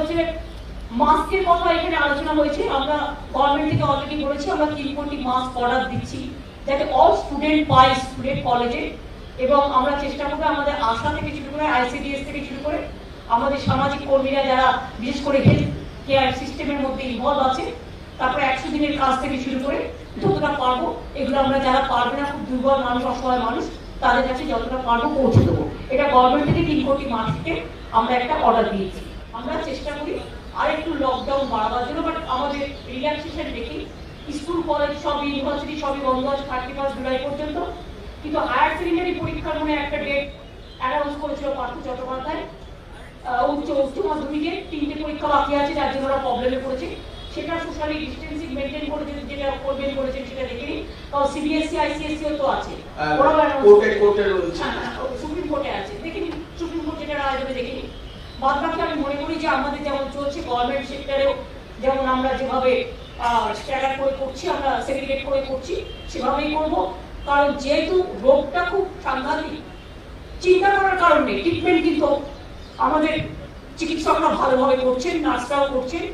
হচ্ছে মাস্কের কথা এখানে আলোচনা হয়েছে। আমরা গভর্নমেন্ট থেকে অলরেডি বলেছি, আমরা তিন কোটি মাস্ক অর্ডার দিচ্ছি, যাতে অল স্টুডেন্ট পায় স্টুডেন্ট কলেজে এবং আমরা চেষ্টা করব আমাদের আশা থেকে শুরু করে আইসিডিএস থেকে শুরু করে, আমাদের সামাজিক কর্মীরা যারা, বিশেষ করে হেলথ কেয়ার সিস্টেমের মধ্যে ইনভলভ আছে, তারপরে একশো দিনের কাজ থেকে শুরু করে, যতটা পারব, এগুলো আমরা যারা পারবে না, খুব দুর্বল মানুষ, অসহায় মানুষ, তাদের কাছে যতটা পারব পৌঁছে দেবো। এটা গভর্নমেন্ট থেকে তিন কোটি মাসকে আমরা একটা অর্ডার দিয়েছি। আমরা চেষ্টা করি আর একটু লকডাউন বাড়াবার জন্য বাট আমাদের রিল্যাক্সেশন দেখি। স্কুল কলেজ সব ইউনিভার্সিটি সবই বন্ধ আছে থার্টি ফার্স্ট জুলাই পর্যন্ত। কিন্তু হায়ার সেকেন্ডারি পরীক্ষার মনে একটা ডেট অ্যানাউন্স করেছিল পার্থ চট্টোপাধ্যায়। উচ্চ উচ্চ মাধ্যমিকের তিনটে পরীক্ষা বাকি আছে যার জন্য ওরা প্রবলেমে পড়েছে। সেটা সোশ্যালি ডিস্টেন্সিং মেনটেন করে যে- যেটা করবেন করেছেন সেটা দেখে নিন। কারণ সিবিএসসি আইসিএসসি তো আছে। ওরাও announce কোর্টে করেছে। রয়েছে হ্যাঁ, হ্যাঁ, সুপ্রিম কোর্টে আছে দেখে নিন সুপ্রিম কোর্ট যেটা রায় দেবে দেখে নিন বাদ বাকি আমি মনে করি যে আমাদের যেমন চলছে গভর্নমেন্ট সেক্টরেও যেমন আমরা যেভাবে স্ট্যান্ডার্ড করে করছি, আমরা সেগ্রিগেট করে করছি, সেভাবেই করব। কারণ যেহেতু রোগটা খুব সাংঘাতিক, চিন্তা করার কারণে ট্রিটমেন্ট কিন্তু আমাদের চিকিৎসকরা ভালোভাবে করছেন, নার্সরাও করছেন।